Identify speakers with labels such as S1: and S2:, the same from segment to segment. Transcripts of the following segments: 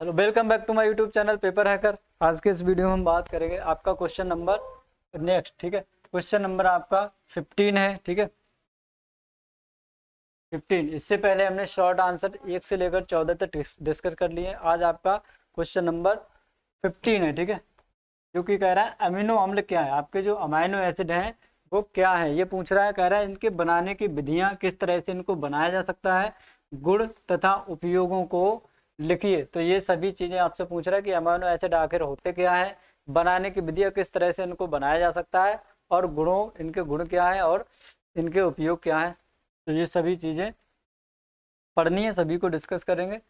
S1: Hello welcome back to my YouTube channel paper hacker आज के इस वीडियो में हम बात करेंगे आपका क्वेश्चन नंबर नेक्स्ट ठीक है? क्वेश्चन नंबर आपका 15 है, ठीक है? 15 इससे पहले हमने शॉर्ट आंसर एक से लेकर चौदह तक डिस्कस कर लिए आज आपका क्वेश्चन नंबर 15 है, ठीक है? जो कि कह रहा है अमीनो अम्ल क्या है? आपके जो अमाइनो एसिड हैं, वो क्या है? ये पूछ रहा है, कह रहा है, इनके बनाने की विधियाँ किस तरह से इनको बनाया जा सकता है? गुड़ तथा उपयोगों को लिखिए। तो ये सभी चीज़ें आपसे पूछ रहा है कि अमाइनो एसिड आखिर होते क्या है? बनाने की विधियाँ किस तरह से इनको बनाया जा सकता है? और गुणों, इनके गुण क्या है और इनके उपयोग क्या है? तो ये सभी चीज़ें पढ़नी है, सभी को डिस्कस करेंगे।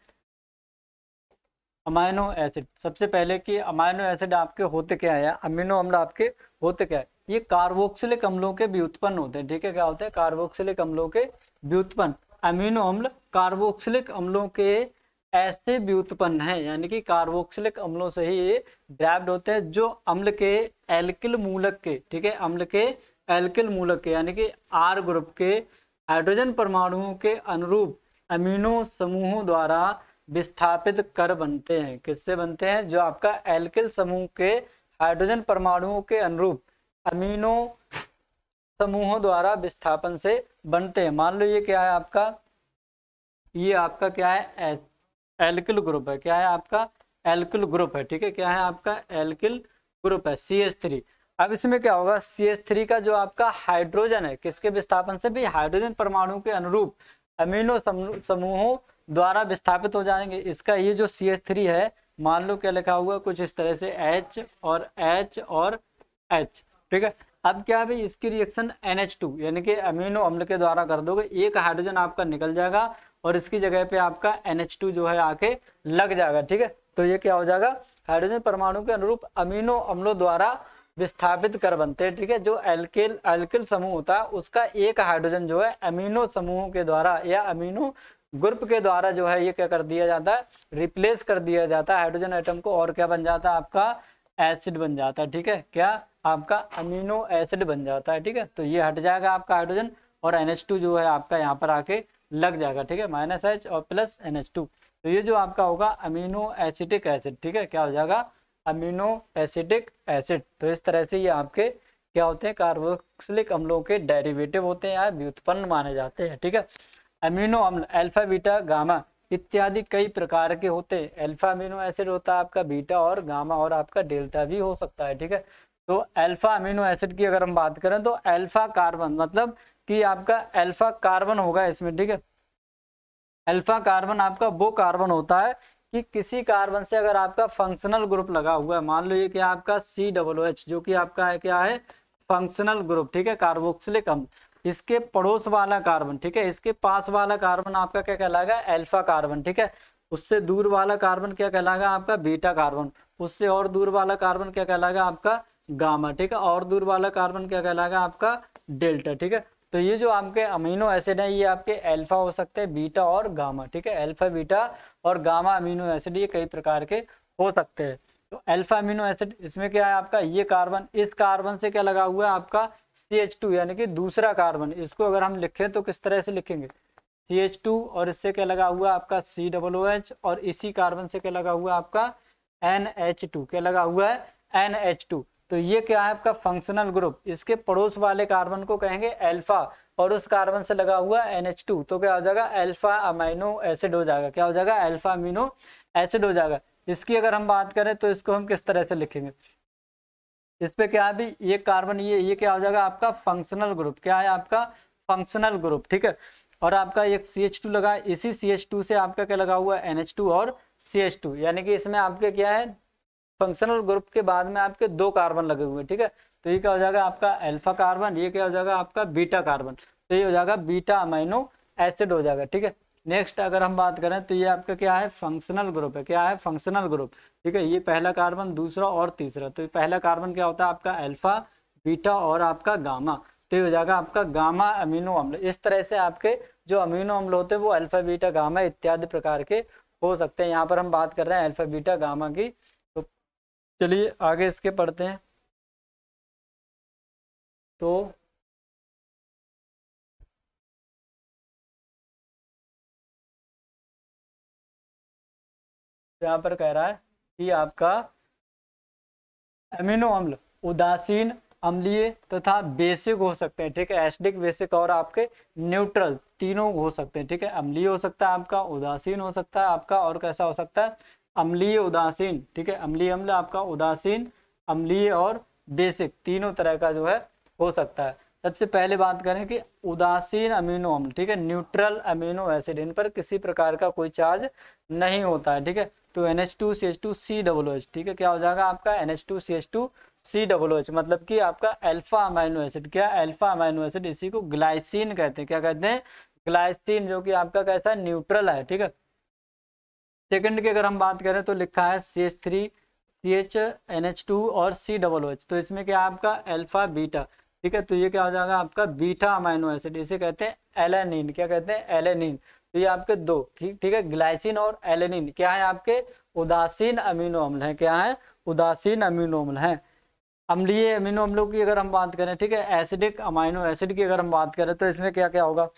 S1: अमाइनो एसिड, सबसे पहले कि अमाइनो एसिड आपके होते क्या है अमीनो अम्ल आपके होते क्या है? ये कार्बोक्सिलिक अम्लों के व्युत्पन्न होते हैं, ठीक है? क्या होते हैं? कार्बोक्सिलिक अम्लों के व्युत्पन्न अमीनो अम्ल कार्बोक्सिलिक अम्लों के ऐसे व्युत्पन्न है, यानी कि कार्बोक्सिलिक अम्लों से ही ये ड्राइव्ड होते हैं, जो अम्ल के एल्किल मूलक के, ठीक है, अम्ल के एल्किल मूलक के, यानी कि आर ग्रुप के हाइड्रोजन परमाणुओं के अनुरूप अमीनो समूहों द्वारा विस्थापित कर बनते हैं। किससे बनते हैं? जो आपका एल्किल समूह के हाइड्रोजन परमाणुओं के अनुरूप अमीनो समूहों द्वारा विस्थापन से बनते हैं। मान लो ये क्या है आपका? ये आपका क्या है? एल्किल ग्रुप है। क्या है आपका? एल्किल ग्रुप है, ठीक है? क्या है आपका? एल्किल ग्रुप है सी एस थ्री अब इसमें क्या होगा? सी एस थ्री का जो आपका हाइड्रोजन है, किसके विस्थापन से भी हाइड्रोजन परमाणु के अनुरूप अमीनो समूहों द्वारा विस्थापित हो जाएँगे। इसका ये जो सी एस थ्री है, मान लो क्या लिखा हुआ, कुछ इस तरह से एच और एच और एच ठीक है? अब क्या भाई, इसकी रिएक्शन एन एच टू यानी कि अमीनो अम्ल के द्वारा कर दोगे। एक हाइड्रोजन आपका निकल जाएगा और इसकी जगह पे आपका NH2 जो है आके लग जाएगा, ठीक है? तो ये क्या हो जाएगा? हाइड्रोजन परमाणु के अनुरूप अमीनो अम्लों द्वारा विस्थापित कर बनते हैं, ठीक है? जो एल्किल एल्किल समूह होता है, उसका एक हाइड्रोजन जो है अमीनो समूहों के द्वारा या अमीनो ग्रुप के द्वारा जो है ये क्या कर दिया जाता है? रिप्लेस कर दिया जाता है। हाइड्रोजन आइटम को और क्या बन जाता है? आपका एसिड बन जाता है, ठीक है? क्या? आपका अमीनो एसिड बन जाता है, ठीक है? तो ये हट जाएगा आपका हाइड्रोजन और NH2 जो है आपका यहाँ पर आके लग जाएगा, ठीक है? माइनस एच और प्लस एन एच टू। तो ये जो आपका होगा अमीनो एसिटिक एसिड, ठीक है? क्या हो जाएगा? Amino acetic acid. तो इस तरह से ये आपके क्या होते हैं? कार्बोक्सिलिक अम्लों के डेरिवेटिव होते हैं या व्युत्पन्न माने जाते हैं, ठीक है? अमीनो अम्ल, अल्फ़ा, बीटा, गामा इत्यादि कई प्रकार के होते हैं। अल्फ़ा अमीनो एसिड होता है आपका बीटा और गामा और आपका डेल्टा भी हो सकता है, ठीक है? तो अल्फ़ा अमीनो एसिड की अगर हम बात करें तो अल्फ़ा कार्बन मतलब कि आपका अल्फ़ा कार्बन होगा इसमें, ठीक है? अल्फ़ा कार्बन आपका वो कार्बन होता है कि किसी कार्बन से अगर आपका फंक्शनल ग्रुप लगा हुआ है, मान लो ये क्या आपका सी डब्ल्यू एच जो कि आपका है क्या है? फंक्शनल ग्रुप ठीक है? कार्बोक्सिलिक अम्ल इसके पड़ोस वाला कार्बन ठीक है? इसके पास वाला कार्बन आपका क्या कहलाएगा? अल्फ़ा कार्बन ठीक है? उससे दूर वाला कार्बन क्या कहलाएगा आपका? बीटा कार्बन उससे और दूर वाला कार्बन क्या कहलाएगा आपका? गामा ठीक है? और दूर वाला कार्बन क्या कहलाएगा आपका? डेल्टा ठीक है? तो ये जो आपके अमीनो एसिड है, ये आपके अल्फ़ा हो सकते हैं बीटा और गामा ठीक है? अल्फ़ा बीटा और गामा अमीनो एसिड ये कई प्रकार के हो सकते हैं। तो अल्फ़ा अमीनो एसिड इसमें क्या है आपका? ये कार्बन इस कार्बन से क्या लगा हुआ है आपका? सी एच टू यानी कि दूसरा कार्बन इसको अगर हम लिखें तो किस तरह से लिखेंगे? सी एच टू और इससे क्या लगा हुआ है आपका? सी डबल एच और इसी कार्बन से क्या लगा हुआ है आपका? एन एच टू क्या लगा हुआ है? एन एच टू तो ये क्या है आपका फंक्शनल ग्रुप इसके पड़ोस वाले कार्बन को कहेंगे एल्फा और उस कार्बन से लगा हुआ NH2 तो क्या हो जाएगा? अल्फ़ा अमाइनो एसिड हो जाएगा। क्या हो जाएगा? अल्फ़ा अमीनो एसिड हो जाएगा। इसकी अगर हम बात करें तो इसको हम किस तरह से लिखेंगे? इस पे क्या है भी ये कार्बन ये ये क्या हो जाएगा आपका फंक्शनल ग्रुप क्या है आपका? फंक्शनल ग्रुप ठीक है? और आपका एक सी एच टू लगा। इसी सी एच टू से आपका क्या लगा हुआ? है एन एच टू और सी एच टू यानी कि इसमें आपके क्या है? फंक्शनल ग्रुप के बाद में आपके दो कार्बन लगे हुए ठीक है? तो ये क्या हो जाएगा आपका अल्फ़ा कार्बन ये क्या हो जाएगा आपका बीटा कार्बन तो ये हो जाएगा बीटा अमाइनो एसिड हो जाएगा, ठीक है? नेक्स्ट अगर हम बात करें तो ये आपका क्या है? फंक्शनल ग्रुप है। क्या है? फंक्शनल ग्रुप ठीक है? ये पहला कार्बन दूसरा और तीसरा तो पहला कार्बन क्या होता है? आपका अल्फ़ा बीटा और आपका गामा तो ये हो जाएगा आपका गामा अमीनो अम्ल। इस तरह से आपके जो अमीनो अम्ल होते हैं, वो अल्फ़ा बीटा गामा इत्यादि प्रकार के हो सकते हैं। यहाँ पर हम बात कर रहे हैं अल्फ़ा बीटा गामा की चलिए आगे इसके पढ़ते हैं। तो यहाँ पर कह रहा है कि आपका अमीनो अम्ल उदासीन अम्लीय तथा बेसिक हो सकते हैं, ठीक है? एसिडिक, बेसिक और आपके न्यूट्रल तीनों हो सकते हैं, ठीक है? अम्लीय हो सकता है आपका, उदासीन हो सकता है आपका और कैसा हो सकता है? अम्लीय उदासीन, ठीक है? अम्लीय अम्ल आपका उदासीन, अम्लीय और बेसिक, तीनों तरह का जो है हो सकता है। सबसे पहले बात करें कि उदासीन अमीनो अम्ल, ठीक है? न्यूट्रल अमीनो एसिड, इन पर किसी प्रकार का कोई चार्ज नहीं होता है, ठीक है? तो N H two C H two C double O H ठीक है? क्या हो जाएगा आपका? N H two C H two C double O H मतलब कि आपका अल्फ़ा अमाइनो एसिड क्या अल्फ़ा अमाइनो एसिड इसी को ग्लाइसिन कहते हैं। क्या कहते हैं? ग्लाइसिन जो कि आपका कैसा? न्यूट्रल है, ठीक है? सेकंड की अगर हम बात करें तो लिखा है C H three C H N H two और सी डबल एच तो इसमें क्या आपका अल्फ़ा बीटा ठीक है तो ये क्या हो जाएगा आपका बीटा अमाइनो एसिड इसे कहते हैं एलेनिन क्या कहते हैं? एलेनिन तो ये आपके दो, ठीक है ग्लाइसिन और एलेनिन क्या है आपके? उदासीन अमीनो अम्ल है। क्या है? उदासीन अमीनो अम्ल है। अम्लीय अमीनो अम्लों की अगर हम बात करें, ठीक है एसिडिक अमाइनो एसिड की अगर हम बात करें तो इसमें क्या क्या होगा?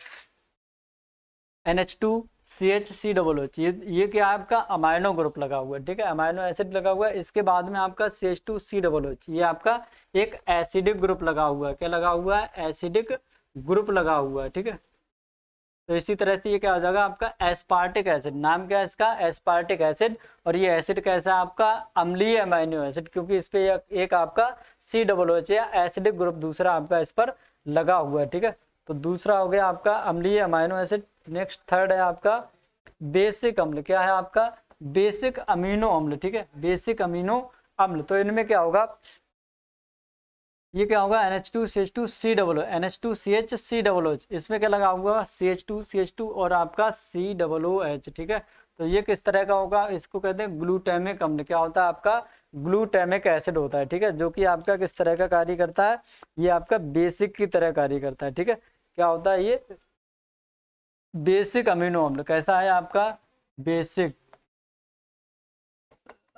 S1: N H two C H C double H ये ये क्या है आपका अमाइनो ग्रुप लगा हुआ है, ठीक है? अमाइनो एसिड लगा हुआ है, इसके बाद में आपका C H two C double H ये आपका एक एसिडिक ग्रुप लगा हुआ है। क्या लगा हुआ है? एसिडिक ग्रुप लगा हुआ है, ठीक है? तो इसी तरह से ये क्या हो जाएगा आपका एस्पार्टिक एसिड नाम क्या है इसका? एस्पार्टिक एसिड और ये एसिड कैसा है आपका? अम्लीय अमाइनो एसिड क्योंकि इस पे एक आपका सी डबल एच या एसिडिक ग्रुप दूसरा आपका इस पर लगा हुआ है, ठीक है? तो दूसरा हो गया आपका अम्लीय अमाइनो एसिड नेक्स्ट थर्ड है आपका बेसिक अम्ल। क्या है आपका? बेसिक अमीनो अम्ल, ठीक है? बेसिक अमीनो अम्ल। तो इनमें क्या होगा? ये क्या होगा? N H two C H two C double N H two C H C double H इसमें क्या लगा होगा C H two C H two और आपका सी डबल ओ एच ठीक है? तो ये किस तरह का होगा? इसको कहते हैं ग्लूटेमिक अम्ल। क्या होता है आपका? ग्लूटेमिक एसिड होता है, ठीक है? जो कि आपका किस तरह का कार्य करता है? ये आपका बेसिक की तरह कार्य करता है, ठीक है? क्या होता है ये? बेसिक अमीनो अम्ल, कैसा है आपका? Basic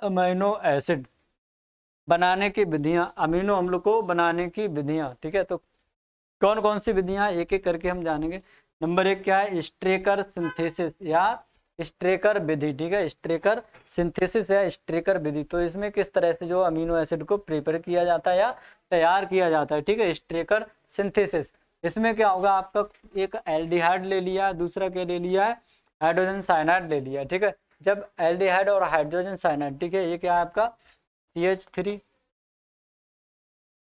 S1: amino acid. बनाने की विधियाँ, अमीनो अम्ल को बनाने की विधियाँ, ठीक है? तो कौन कौन सी विधियाँ एक एक करके हम जानेंगे। नंबर एक क्या है? स्ट्रेकर सिंथेसिस या स्ट्रेकर विधि, ठीक है? स्ट्रेकर सिंथेसिस या स्ट्रेकर विधि। तो इसमें किस तरह से जो अमीनो एसिड को प्रिपेयर किया जाता है या तैयार किया जाता है, ठीक है? Strecker synthesis. इसमें क्या होगा? आपका एक एल्डिहाइड ले लिया, दूसरा क्या ले लिया? है हाइड्रोजन साइनाइड ले लिया, ठीक है? जब एल्डिहाइड और हाइड्रोजन साइनाइड, ठीक है? ये क्या है आपका? सी एच थ्री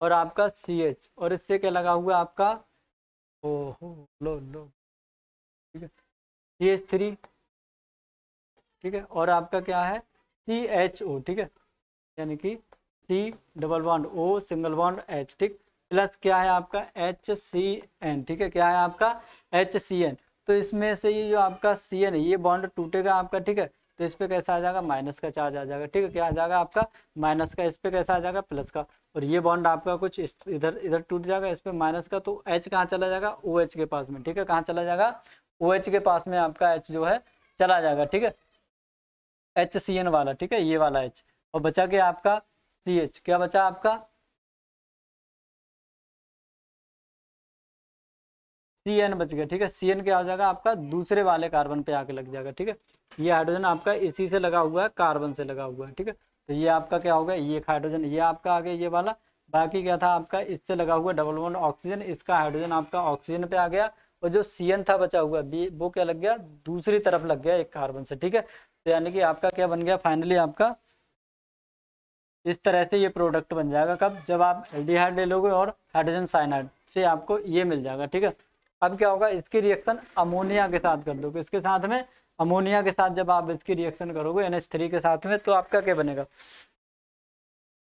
S1: और आपका सी एच और इससे क्या लगा हुआ आपका? ओहो, लो लो। ठीक है? सी एच थ्री ठीक है? और आपका क्या है? सी एच ओ ठीक है? यानी कि C double bond O single bond H ठीक? प्लस क्या है आपका? एच सी एन ठीक है? क्या है आपका? एच सी एन तो इसमें से ये जो आपका सी एन है, ये बॉन्ड टूटेगा आपका, ठीक है? तो इस पे कैसा आ जाएगा? माइनस का चार्ज आ जाएगा, ठीक है? क्या आ जाएगा आपका? माइनस का, इस पे कैसा आ जाएगा? प्लस का। और ये बॉन्ड आपका कुछ इधर इधर टूट जाएगा, इस पे माइनस का तो एच कहाँ चला जाएगा? ओ एच के पास में, ठीक है? कहाँ चला जाएगा? ओ एच के पास में आपका एच जो है, चला जाएगा, ठीक है? एच सी एन वाला, ठीक है? ये वाला एच और बचा के आपका? सी एच क्या बचा आपका? सी एन बच गया, ठीक है? सी एन क्या हो जाएगा? आपका दूसरे वाले कार्बन पे आके लग जाएगा, ठीक है? ये हाइड्रोजन आपका इसी से लगा हुआ है कार्बन से लगा हुआ है, ठीक है? तो ये आपका क्या होगा ये हाइड्रोजन ये आपका आ गया, ये वाला। बाकी क्या था? आपका इससे लगा हुआ डबल वन ऑक्सीजन इसका हाइड्रोजन आपका ऑक्सीजन पे आ गया और जो सी एन था बचा हुआ बी वो क्या लग गया? दूसरी तरफ़ लग गया एक कार्बन से, ठीक है? तो यानी कि आपका क्या बन गया? फाइनली आपका इस तरह से ये प्रोडक्ट बन जाएगा कब? जब आप एल्डिहाइड ले लोगे और हाइड्रोजन साइनाइड से आपको ये मिल जाएगा, ठीक है? अब क्या होगा, इसकी रिएक्शन अमोनिया के साथ कर दोगे इसके साथ में अमोनिया के साथ जब आप इसकी रिएक्शन करोगे एन के साथ में तो आपका क्या बनेगा?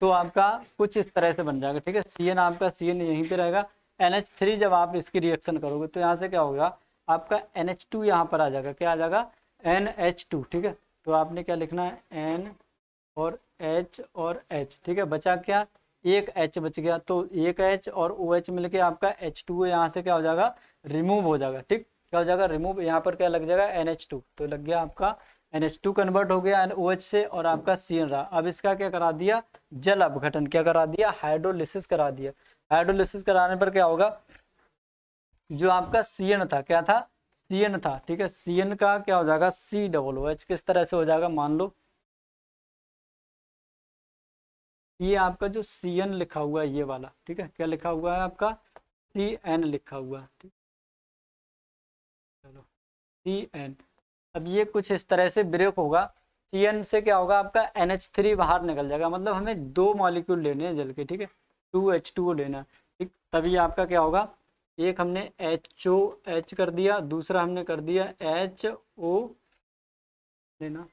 S1: तो आपका कुछ इस तरह से बन जाएगा, ठीक है? सी एन आपका सी एन यहीं पे रहेगा। एन एच थ्री जब आप इसकी रिएक्शन करोगे तो यहाँ से क्या होगा? आपका एन एच टू यहाँ पर आ जाएगा। क्या आ जाएगा? एन एच टू ठीक है? तो आपने क्या लिखना है? एन और एच और एच ठीक है? बचा क्या? एक एच बच गया तो एक एच और ओ एच मिल के आपका एच टू यहाँ से क्या हो जाएगा? रिमूव हो जाएगा, ठीक? क्या हो जाएगा? रिमूव यहाँ पर क्या लग जाएगा? एन एच टू तो लग गया आपका एन एच टू कन्वर्ट हो गया ओ एच से और आपका सी एन रहा। अब इसका क्या करा दिया? जल अपघटन क्या करा दिया? हाइड्रोलिसिस करा दिया। हाइड्रोलिसिस कराने पर क्या होगा? जो आपका सी एन था, क्या था? सी एन था, ठीक है? सी एन का क्या हो जाएगा? सी डबल ओ एच किस तरह से हो जाएगा? मान लो ये आपका जो सी एन लिखा हुआ है, ये वाला, ठीक है? क्या लिखा हुआ है आपका? सी एन लिखा हुआ है, ठीक। चलो सी एन अब ये कुछ इस तरह से ब्रेक होगा। सी एन से क्या होगा? आपका एन एच थ्री बाहर निकल जाएगा। मतलब हमें दो मॉलिक्यूल लेने हैं जल के, ठीक है? टू एच टू लेना ठीक? तभी आपका क्या होगा? एक हमने एच ओ एच कर दिया, दूसरा हमने कर दिया एच ओ लेना।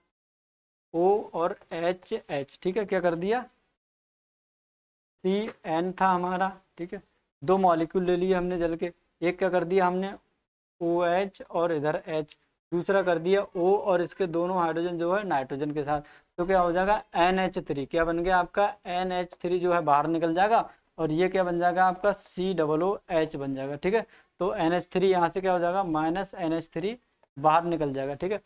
S1: ओ और एच एच ठीक है? क्या कर दिया? सी एन था हमारा, ठीक है? दो मॉलिक्यूल ले लिए हमने जल के। एक क्या कर दिया हमने? ओ एच और इधर एच दूसरा कर दिया ओ और इसके दोनों हाइड्रोजन जो है नाइट्रोजन के साथ। तो क्या हो जाएगा? एन एच थ्री क्या बन गया आपका? एन एच थ्री जो है बाहर निकल जाएगा और ये क्या बन जाएगा आपका? सी डबल ओ एच बन जाएगा, ठीक है? तो एन एच थ्री यहाँ से क्या हो जाएगा? माइनस एन एच थ्री बाहर निकल जाएगा, ठीक है?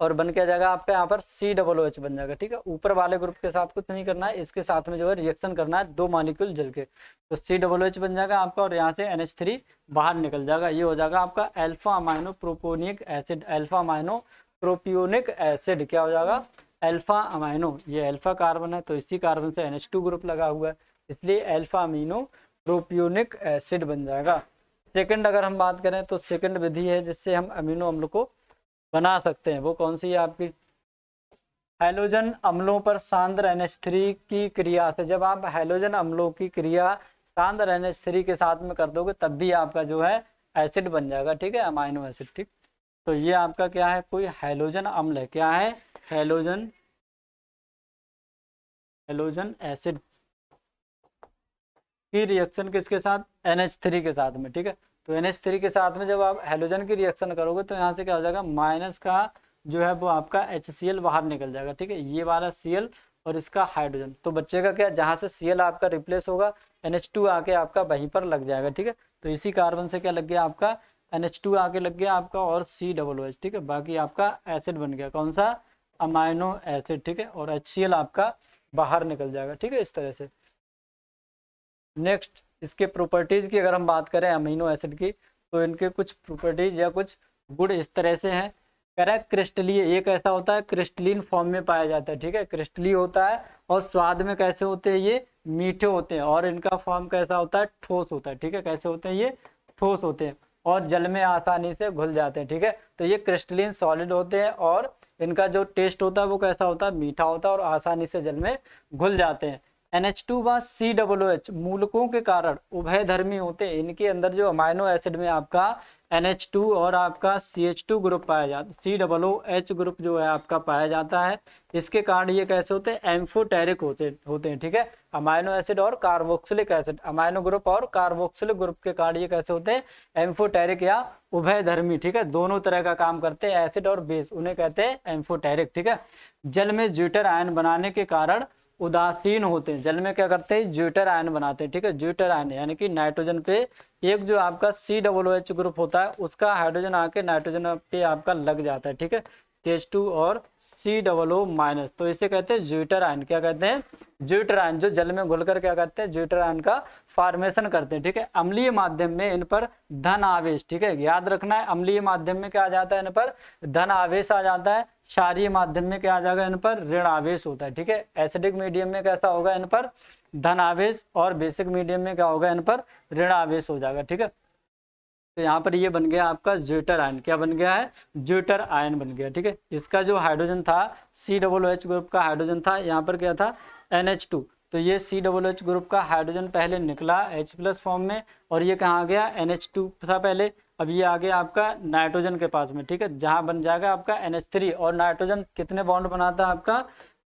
S1: और बन के आ जाएगा, आपका यहाँ पर सी डबल ओ एच बन जाएगा, ठीक है? ऊपर वाले ग्रुप के साथ कुछ नहीं करना है, इसके साथ में जो है रिएक्शन करना है, दो मॉलिक्यूल जल के। तो सी डबल ओ एच बन जाएगा आपका और यहाँ से एन एच थ्री बाहर निकल जाएगा। ये हो जाएगा आपका alpha amino propionic acid alpha amino propionic acid क्या हो जाएगा? एल्फा अमाइनो ये एल्फा कार्बन है तो इसी कार्बन से एन एच टू ग्रुप लगा हुआ है, इसलिए एल्फा अमीनो प्रोपियोनिक एसिड बन जाएगा। सेकंड अगर हम बात करें तो सेकंड विधि है जिससे हम अमीनो अम्ल को बना सकते हैं। वो कौन सी है आपकी? हेलोजन अम्लों पर सांद्र NH3 की क्रिया से। जब आप हेलोजन अम्लों की क्रिया सांद्र NH3 के साथ में कर दोगे, तब भी आपका जो है एसिड बन जाएगा, ठीक है? अमाइनो एसिड ठीक? तो ये आपका क्या है? कोई हेलोजन अम्ल है। क्या है? हेलोजन हेलोजन एसिड की रिएक्शन किसके साथ? NH3 के साथ में, ठीक है? तो एन थ्री के साथ में जब आप हेलोजन की रिएक्शन करोगे तो यहाँ से क्या हो जाएगा? माइनस का जो है वो आपका एचसीएल बाहर निकल जाएगा, ठीक है? ये वाला सीएल और इसका हाइड्रोजन तो बच्चे का क्या? जहाँ से सीएल आपका रिप्लेस होगा एन आके आपका वहीं पर लग जाएगा, ठीक है? तो इसी कार्बन से क्या लग गया आपका? एन आके लग गया आपका और सी डबल ओ ठीक है? बाकी आपका एसिड बन गया। कौन सा? अमाइनो एसिड ठीक है? और एचसीएल आपका बाहर निकल जाएगा, ठीक है? इस तरह से। नेक्स्ट इसके प्रॉपर्टीज़ की अगर हम बात करें अमीनो एसिड की तो इनके कुछ प्रॉपर्टीज़ या कुछ गुण इस तरह से हैं। कह रहा है क्रिस्टलीय एक ऐसा होता है? क्रिस्टलीन फॉर्म में पाया जाता है, ठीक है? क्रिस्टली होता है और स्वाद में कैसे होते हैं ये? मीठे होते हैं और इनका फॉर्म कैसा होता है? ठोस होता है, ठीक है? कैसे होते हैं ये? ठोस होते हैं और जल में आसानी से घुल जाते हैं, ठीक है? तो ये क्रिस्टलिन सॉलिड होते हैं और इनका जो टेस्ट होता है वो कैसा होता है? मीठा होता है और आसानी से जल में घुल जाते हैं। NH2 व सी डब्लो एच मूलकों के कारण उभय धर्मी होते हैं। इनके अंदर जो अमाइनो एसिड में आपका NH2 और आपका CH2 ग्रुप पाया जाता सी डबल एच ग्रुप जो है आपका पाया जाता है। इसके कारण ये कैसे होते हैं? एम्फोटेरिक होते होते हैं, ठीक है? अमाइनो एसिड और कार्बोक्सिलिक एसिड अमाइनो ग्रुप और कार्बोक्सिलिक ग्रुप के कारण ये कैसे होते हैं? एम्फोटेरिक या उभय धर्मी ठीक है? दोनों तरह का काम करते हैं एसिड और बेस उन्हें कहते हैं एम्फोटेरिक, ठीक है? जल में ज्यूटर आयन बनाने के कारण उदासीन होते हैं। जल में क्या करते हैं? ज्यूटर आयन बनाते हैं, ठीक है? ज्यूटर आयन, यानी कि नाइट्रोजन पे एक जो आपका सी डब्लू एच ग्रुप होता है, उसका हाइड्रोजन आके नाइट्रोजन पे आपका लग जाता है, ठीक है? सी टू और सी डबल ओ माइनस तो इसे कहते हैं ज्यूटर आयन क्या कहते हैं? ज्यूटर आयन जो जल में घुलकर क्या करते हैं? ज्यूटर आयन का फॉर्मेशन करते हैं, ठीक है? अम्लीय माध्यम में इन पर धन आवेश, ठीक है? याद रखना है, अम्लीय माध्यम में क्या आ जाता है इन पर? धन आवेश आ जाता है, क्षारीय माध्यम में क्या आ जाएगा इन पर? ऋण आवेश होता है, ठीक है? एसिडिक मीडियम में कैसा होगा इन पर? धन आवेश और बेसिक मीडियम में क्या होगा इन पर? ऋण आवेश हो जाएगा, ठीक है? तो यहाँ पर ये बन गया आपका ज्यूटर आयन। क्या बन गया है? ज्यूटर आयन बन गया, ठीक है? इसका जो हाइड्रोजन था सी डबल एच ग्रुप का हाइड्रोजन था, यहाँ पर क्या था? एन एच टू तो ये सी डबल एच ग्रुप का हाइड्रोजन पहले निकला एच प्लस फॉर्म में, और ये कहाँ आ गया? एन एच टू था पहले। अब ये आ गया आपका नाइट्रोजन के पास में, ठीक है? जहाँ बन जाएगा आपका एन एच थ्री और नाइट्रोजन कितने बॉन्ड बनाता है आपका?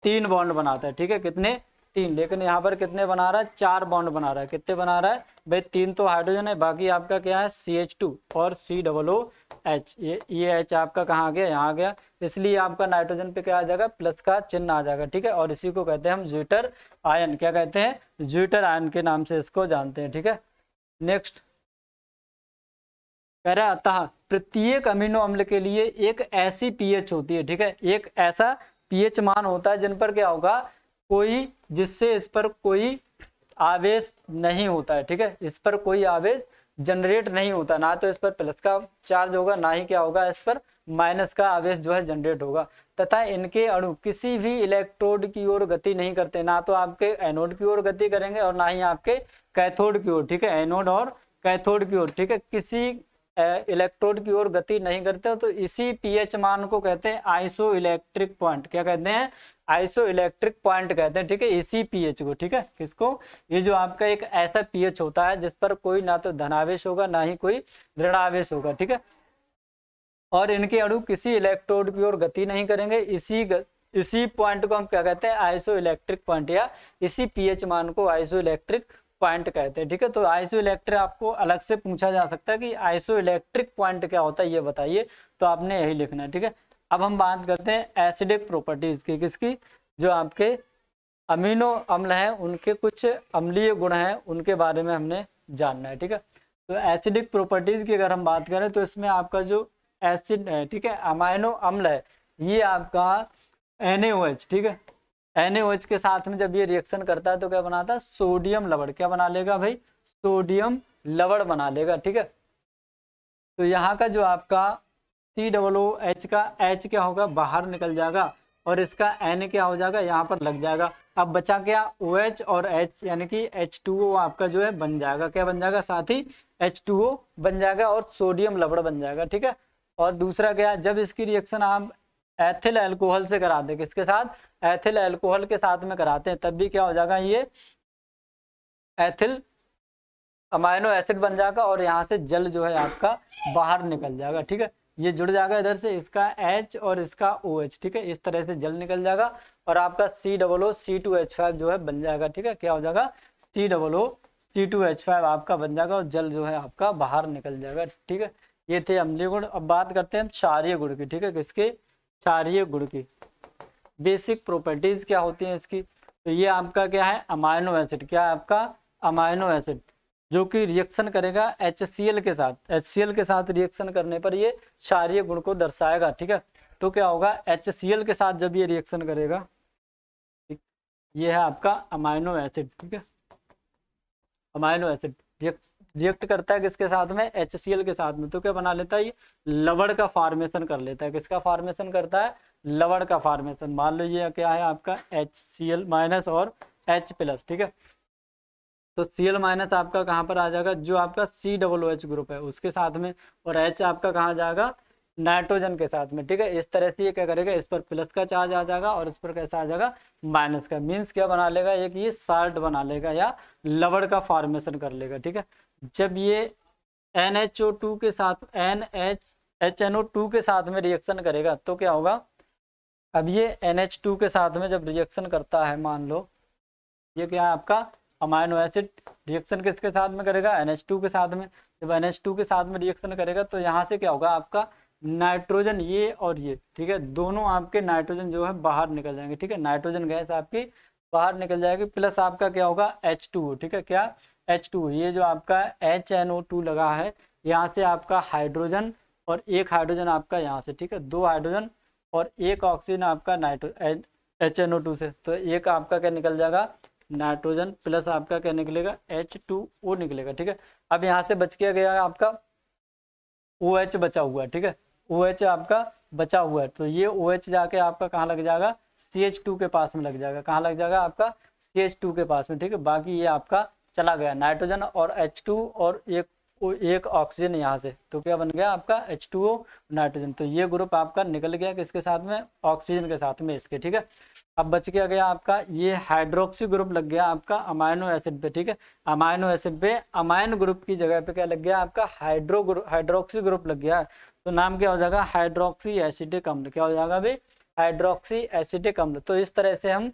S1: तीन बॉन्ड बनाता है, ठीक है? कितने? तीन, लेकिन यहाँ पर कितने बना रहा है? चार बॉन्ड बना रहा है। कितने बना रहा है? भाई, तीन तो हाइड्रोजन है, बाकी आपका क्या है? सी एच टू और सी डबल ओ एच ये ये एच आपका कहाँ आ गया? यहाँ आ गया। इसलिए आपका नाइट्रोजन पे क्या आ जाएगा? प्लस का चिन्ह आ जाएगा, ठीक है? और इसी को कहते हैं हम ज्यूटर आयन क्या कहते हैं? ज्यूटर आयन के नाम से इसको जानते हैं, ठीक है? नेक्स्ट कह रहा अतः प्रत्येक अमीनो अम्ल के लिए एक ऐसी पीएच होती है, ठीक है? एक ऐसा पीएच मान होता है जिन पर क्या होगा? कोई जिससे इस पर कोई आवेश नहीं होता है, ठीक है? इस पर कोई आवेश जनरेट नहीं होता, ना तो इस पर प्लस का चार्ज होगा, ना ही क्या होगा, इस पर माइनस का आवेश जो है जनरेट होगा। तथा इनके अणु किसी भी इलेक्ट्रोड की ओर गति नहीं करते, ना तो आपके एनोड की ओर गति करेंगे और ना ही आपके कैथोड की ओर, ठीक है? एनोड और कैथोड की ओर, ठीक है? किसी इलेक्ट्रोड की ओर गति नहीं करते तो इसी पीएच मान को कहते हैं आइसो इलेक्ट्रिक पॉइंट क्या कहते हैं? आइसो इलेक्ट्रिक पॉइंट कहते हैं, ठीक है? इसी पीएच को, ठीक है? किसको? ये जो आपका एक ऐसा पीएच होता है जिस पर कोई ना तो धनावेश होगा, ना ही कोई ऋणावेश होगा, ठीक है? और इनके अणु किसी इलेक्ट्रोड की ओर गति नहीं करेंगे। इसी ग... इसी पॉइंट को हम क्या कहते हैं? आइसो इलेक्ट्रिक पॉइंट या इसी पीएच मान को आइसो इलेक्ट्रिक पॉइंट कहते हैं, ठीक है? तो आइसो इलेक्ट्रिक आपको अलग से पूछा जा सकता है कि आइसो इलेक्ट्रिक पॉइंट क्या होता है, ये बताइए। तो आपने यही लिखना है, ठीक है? अब हम बात करते हैं एसिडिक प्रॉपर्टीज़ की, किसकी? जो आपके अमीनो अम्ल हैं, उनके कुछ अम्लीय गुण हैं, उनके बारे में हमने जानना है, ठीक है? तो एसिडिक प्रॉपर्टीज़ की अगर हम बात करें तो इसमें आपका जो एसिड है ठीक है अमाइनो अम्ल है, ये आपका एन ठीक है? एन के साथ में जब ये रिएक्शन करता है तो क्या बनाता है? सोडियम लवड़ क्या बना लेगा भाई? सोडियम लवड़ बना लेगा, ठीक है? तो यहाँ का जो आपका सी डबल ओ एच का एच क्या होगा? बाहर निकल जाएगा और इसका एन क्या हो जाएगा? यहाँ पर लग जाएगा। अब बचा क्या? ओ एच और एच यानी कि एच टू ओ आपका जो है बन जाएगा। क्या बन जाएगा? साथ ही एच टू ओ बन जाएगा और सोडियम लवड़ बन जाएगा, ठीक है? और दूसरा क्या? जब इसकी रिएक्शन आप एथिल एल्कोहल से कराते हैं किसके साथ? एथिल एल्कोहल के साथ में कराते हैं, तब भी क्या हो जाएगा? ये एथिल अमाइनो एसिड बन जाएगा और यहाँ से जल जो है आपका बाहर निकल जाएगा, ठीक है? ये जुड़ जाएगा इधर से, इसका H और इसका ओ OH ठीक है? इस तरह से जल निकल जाएगा और आपका C double O C two H five जो है बन जाएगा, ठीक है? क्या हो जाएगा? C double O C two H five आपका बन जाएगा और जल जो है आपका बाहर निकल जाएगा, ठीक है? ये थे अम्लीय गुण। अब बात करते हैं क्षारीय गुण की, ठीक है? किसके? क्षारीय गुण की। बेसिक प्रॉपर्टीज़ क्या होती हैं इसकी? तो ये आपका क्या है? अमाइनो एसिड क्या है आपका? अमाइनो एसिड जो कि रिएक्शन करेगा एच के साथ। एच के साथ रिएक्शन करने पर ये क्षारीय गुण को दर्शाएगा, ठीक है? तो क्या होगा? एच के साथ जब ये रिएक्शन करेगा ये है आपका अमाइनो एसिड ठीक है? अमाइनो एसिड रिएक्ट करता है किसके साथ में? एच के साथ में। तो क्या बना लेता है ये? लवड़ का फॉर्मेशन कर लेता है। किसका फॉर्मेशन करता है? लवड़ का फॉर्मेशन मान लो ये क्या है आपका एच सी एल माइनस और एच प्लस ठीक है? तो सी एल माइनस आपका कहाँ पर आ जाएगा? जो आपका C double O H group है, उसके साथ में और एच आपका कहाँ जाएगा? नाइट्रोजन के साथ में, ठीक है? इस तरह से ये क्या करेगा? इस पर प्लस का चार्ज आ जाएगा और इस पर कैसा आ जाएगा? माइनस का। मीन्स क्या बना लेगा? एक ये साल्ट बना लेगा या लवड़ का फॉर्मेशन कर लेगा, ठीक है? जब ये एन एच ओ टू के साथ N H H N O two के साथ में रिएक्शन करेगा तो क्या होगा? अब ये एन एच टू के साथ में जब रिएक्शन करता है, मान लो, ये क्या है आपका? अमाइनो एसिड रिएक्शन किसके साथ में करेगा? NH2 के साथ में। जब NH2 के साथ में रिएक्शन करेगा तो यहाँ से क्या होगा? आपका नाइट्रोजन ये और ये, ठीक है? दोनों आपके नाइट्रोजन जो है, बाहर निकल जाएँगे, ठीक है? नाइट्रोजन गैस आपकी बाहर निकल जाएगी प्लस आपका क्या होगा? एच टू ठीक है? क्या? एच टू ये जो आपका एच एन ओ टू लगा है, यहाँ से आपका हाइड्रोजन और एक हाइड्रोजन आपका यहाँ से, ठीक है? दो हाइड्रोजन और एक ऑक्सीजन आपका nitro H N O two से। तो एक आपका क्या निकल जाएगा? नाइट्रोजन प्लस आपका क्या निकलेगा? एच टू ओ निकलेगा, ठीक है? अब यहाँ से बच किया गया आपका ओ एच बचा हुआ है, ठीक है? ओ एच आपका बचा हुआ है तो ये ओ एच जाके आपका कहाँ लग जाएगा? सी एच टू के पास में लग जाएगा। कहाँ लग जाएगा? आपका सी एच टू के पास में, ठीक है? बाकी ये आपका चला गया नाइट्रोजन और एच टू और एक एक ऑक्सीजन यहाँ से तो क्या बन गया आपका एच टू ओ नाइट्रोजन तो ये ग्रुप आपका निकल गया किसके साथ में? ऑक्सीजन के साथ में इसके, ठीक है? अब बच गया गया आपका, ये हाइड्रोक्सी ग्रुप लग गया आपका अमाइनो एसिड पे, ठीक है? अमाइनो एसिड पे अमाइन ग्रुप की जगह पे क्या लग गया आपका? हाइड्रो ग्रुप हाइड्रोक्सी ग्रुप लग गया। तो नाम क्या हो जाएगा? हाइड्रोक्सी एसिडिक अम्ल क्या हो जाएगा भाई? हाइड्रोक्सी एसिडिक अम्ल तो इस तरह से हम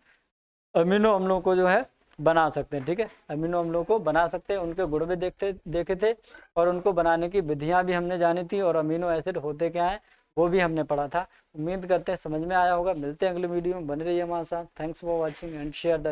S1: अमीनो अम्लों को जो है बना सकते हैं, ठीक है? अमीनो अम्लों को बना सकते हैं, उनके गुण भी देखते, देखे थे, और उनको बनाने की विधियाँ भी हमने जानी थी, और अमीनो एसिड होते क्या हैं, वो भी हमने पढ़ा था। उम्मीद करते हैं समझ में आया होगा। मिलते हैं अगले वीडियो में। बने रहिए हमारे साथ। Thanks for watching and share the